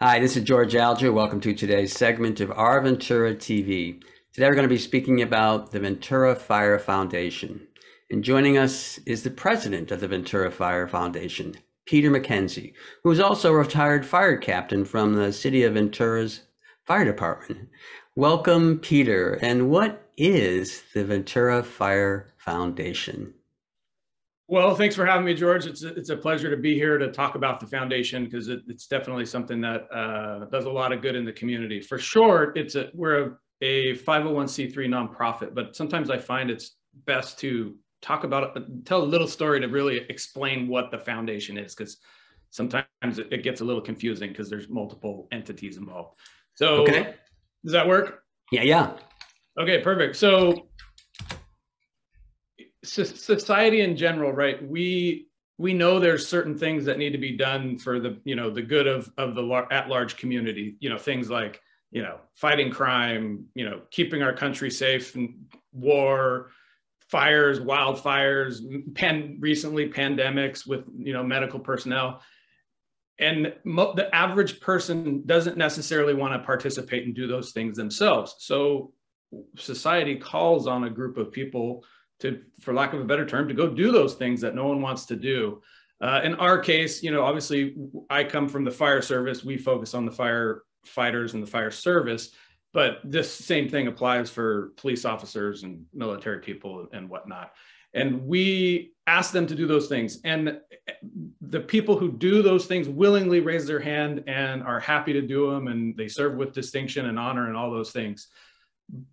Hi, this is George Alger. Welcome to today's segment of Our Ventura TV. Today we're going to be speaking about the Ventura Fire Foundation. And joining us is the president of the Ventura Fire Foundation, Peter McKenzie, who is also a retired fire captain from the City of Ventura's Fire Department. Welcome, Peter. And what is the Ventura Fire Foundation? Well, thanks for having me, George. It's a, it's a pleasure to be here to talk about the foundation because it, it's definitely something that uh, does a lot of good in the community. For short, it's a we're a, a 501c3 nonprofit, but sometimes I find it's best to talk about it, tell a little story to really explain what the foundation is because sometimes it, it, gets a little confusing because there's multiple entities involved. So, okay. does that work? Yeah, yeah. Okay, perfect. So society in general, right? We we know there's certain things that need to be done for the you know the good of of the at large community. You know things like you know fighting crime, you know keeping our country safe and war, fires, wildfires, pan recently pandemics with you know medical personnel. And mo- the average person doesn't necessarily want to participate and do those things themselves. So society calls on a group of people to, for lack of a better term, to go do those things that no one wants to do. Uh, in our case, you know, obviously I come from the fire service. We focus on the firefighters and the fire service, but this same thing applies for police officers and military people and whatnot. And we ask them to do those things. And the people who do those things willingly raise their hand and are happy to do them and they serve with distinction and honor and all those things.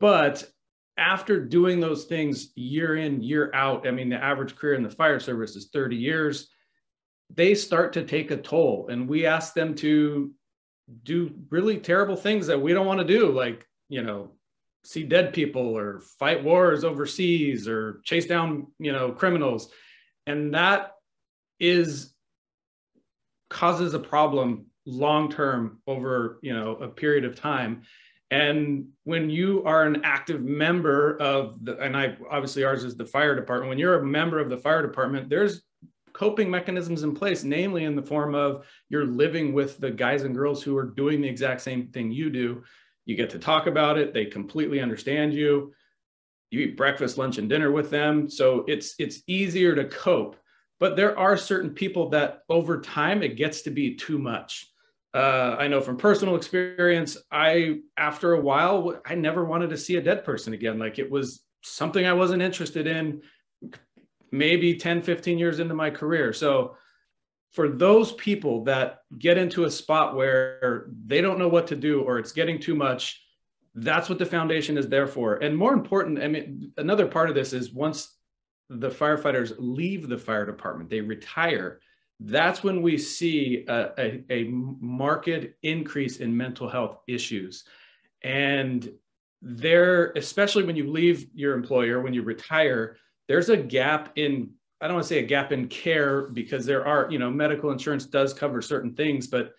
But after doing those things year in, year out, I mean, the average career in the fire service is 30 years, they start to take a toll. And we ask them to do really terrible things that we don't want to do, like, you know, see dead people or fight wars overseas or chase down, you know, criminals. And that is causes a problem long term over, you know, a period of time and when you are an active member of the, and I obviously ours is the fire department, when you're a member of the fire department, there's coping mechanisms in place, namely in the form of you're living with the guys and girls who are doing the exact same thing you do. You get to talk about it, they completely understand you. You eat breakfast, lunch, and dinner with them. So it's it's easier to cope. But there are certain people that over time it gets to be too much uh, I know from personal experience, I, after a while, I never wanted to see a dead person again. Like it was something I wasn't interested in maybe 10, 15 years into my career. So for those people that get into a spot where they don't know what to do or it's getting too much, that's what the foundation is there for. And more important, I mean, another part of this is once the firefighters leave the fire department, they retire that's when we see a, a, a marked increase in mental health issues. And there, especially when you leave your employer, when you retire, there's a gap in, I don't want to say a gap in care because there are, you know, medical insurance does cover certain things, but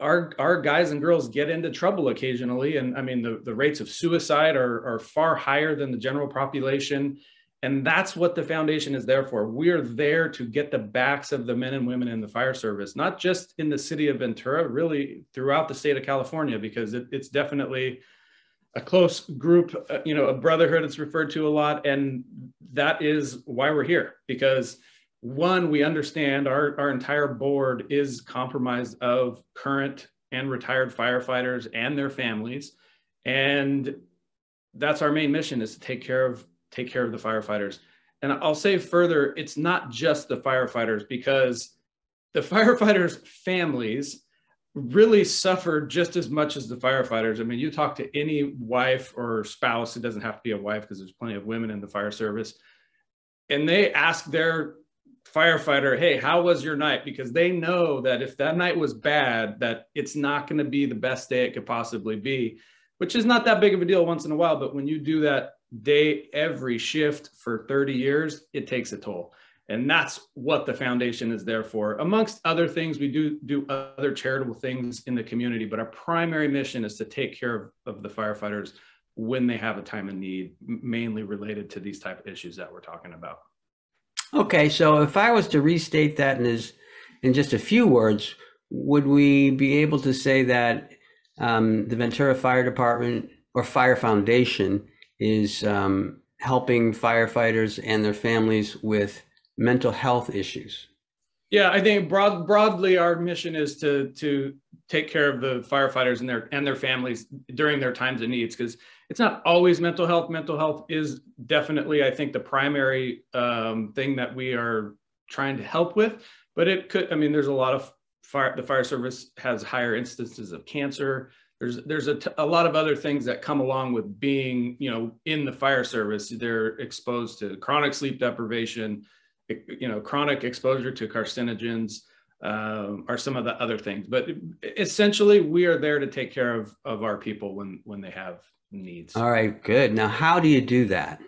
our our guys and girls get into trouble occasionally and i mean the, the rates of suicide are, are far higher than the general population and that's what the foundation is there for. We're there to get the backs of the men and women in the fire service, not just in the city of Ventura, really throughout the state of California, because it, it's definitely a close group, uh, you know, a brotherhood it's referred to a lot. And that is why we're here, because one, we understand our, our entire board is compromised of current and retired firefighters and their families. And that's our main mission is to take care of take care of the firefighters. And I'll say further, it's not just the firefighters because the firefighters' families really suffer just as much as the firefighters. I mean, you talk to any wife or spouse, it doesn't have to be a wife because there's plenty of women in the fire service, and they ask their firefighter, "Hey, how was your night?" because they know that if that night was bad, that it's not going to be the best day it could possibly be, which is not that big of a deal once in a while, but when you do that day every shift for 30 years it takes a toll. And that's what the foundation is there for. Amongst other things we do do other charitable things in the community but our primary mission is to take care of, of the firefighters when they have a time of need mainly related to these type of issues that we're talking about. Okay so if i was to restate that in in just a few words would we be able to say that um, the Ventura Fire Department or Fire Foundation is um, helping firefighters and their families with mental health issues? Yeah, I think broad, broadly, our mission is to to take care of the firefighters and their and their families during their times of needs because it's not always mental health. Mental health is definitely, I think, the primary um, thing that we are trying to help with. But it could, I mean, there's a lot of fire. The fire service has higher instances of cancer. There's there's a, a lot of other things that come along with being, you know, in the fire service. They're exposed to chronic sleep deprivation you know, chronic exposure to carcinogens um, are some of the other things. But essentially, we are there to take care of of our people when when they have needs. All right, good. Now, how do you do that?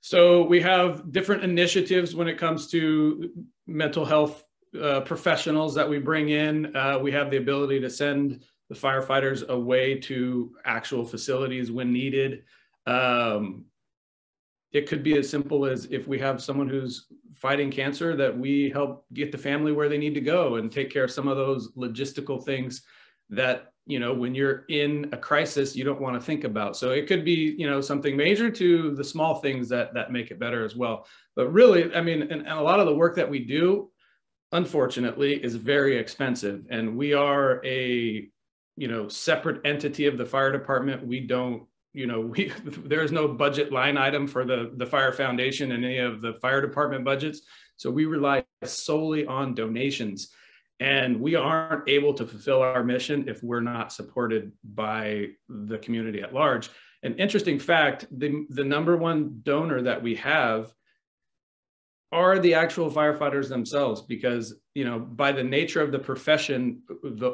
So we have different initiatives when it comes to mental health uh, professionals that we bring in. Uh, we have the ability to send the firefighters away to actual facilities when needed. Um, it could be as simple as if we have someone who's fighting cancer that we help get the family where they need to go and take care of some of those logistical things that you know when you're in a crisis you don't want to think about. So it could be you know something major to the small things that that make it better as well. But really i mean and, and a lot of the work that we do unfortunately is very expensive. And we are a you know separate entity of the fire department we don't you know, we, there is no budget line item for the, the fire foundation and any of the fire department budgets. So we rely solely on donations and we aren't able to fulfill our mission if we're not supported by the community at large. An interesting fact, the, the number one donor that we have are the actual firefighters themselves because you know by the nature of the profession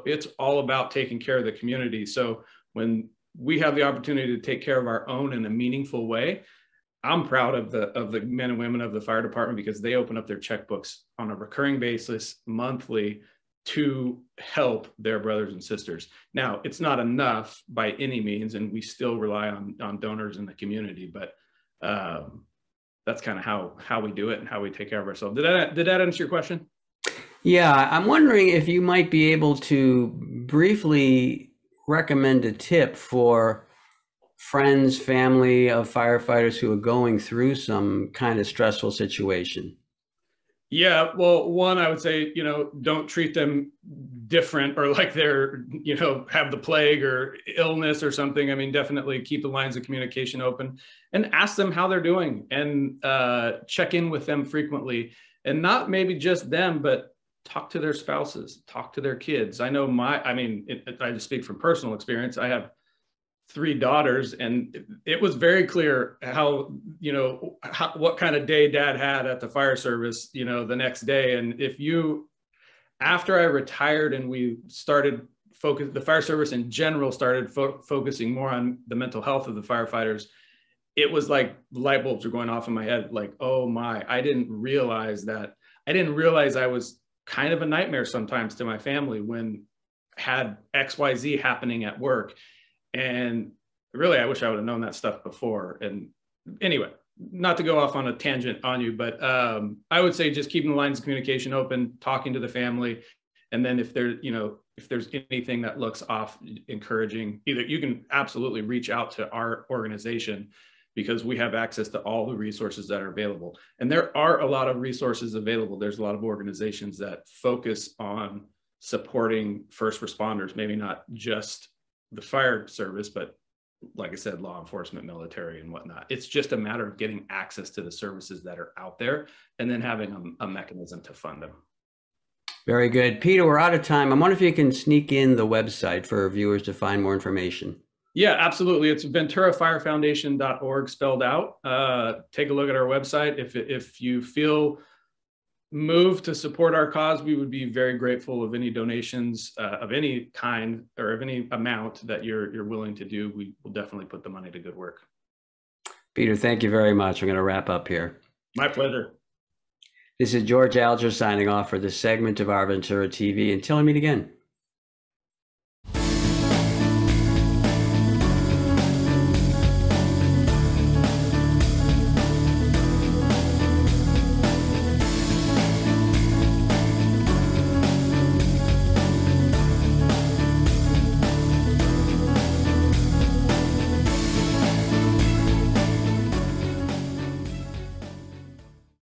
it's all about taking care of the community. So when we have the opportunity to take care of our own in a meaningful way i'm proud of the of the men and women of the fire department because they open up their checkbooks on a recurring basis monthly to help their brothers and sisters. Now it's not enough by any means and we still rely on on donors in the community but um, that's kind of how how we do it and how we take care of ourselves did that did that answer your question yeah i'm wondering if you might be able to briefly recommend a tip for friends, family of firefighters who are going through some kind of stressful situation? Yeah, well, one, I would say, you know, don't treat them different or like they're, you know, have the plague or illness or something. I mean, definitely keep the lines of communication open and ask them how they're doing and uh, check in with them frequently. And not maybe just them, but talk to their spouses, talk to their kids. I know my, I mean, it, I just speak from personal experience. I have three daughters, and it, it was very clear how, you know, how, what kind of day dad had at the fire service, you know, the next day. And if you, after I retired and we started focus, the fire service in general started fo- focusing more on the mental health of the firefighters. It was like light bulbs were going off in my head, like, oh my, I didn't realize that. I didn't realize I was kind of a nightmare sometimes to my family when had xyz happening at work and really i wish i would have known that stuff before and anyway not to go off on a tangent on you but um, i would say just keeping the lines of communication open talking to the family and then if there you know if there's anything that looks off encouraging either you can absolutely reach out to our organization because we have access to all the resources that are available. And there are a lot of resources available. There's a lot of organizations that focus on supporting first responders, maybe not just the fire service, but like I said, law enforcement, military, and whatnot. It's just a matter of getting access to the services that are out there and then having a, a mechanism to fund them. Very good. Peter, we're out of time. I wonder if you can sneak in the website for viewers to find more information. Yeah, absolutely. It's venturafirefoundation.org spelled out. Uh, take a look at our website. If, if you feel moved to support our cause, we would be very grateful of any donations uh, of any kind or of any amount that you're, you're willing to do. We will definitely put the money to good work. Peter, thank you very much. I'm going to wrap up here. My pleasure. This is George Alger signing off for this segment of our Ventura TV. Until I meet again.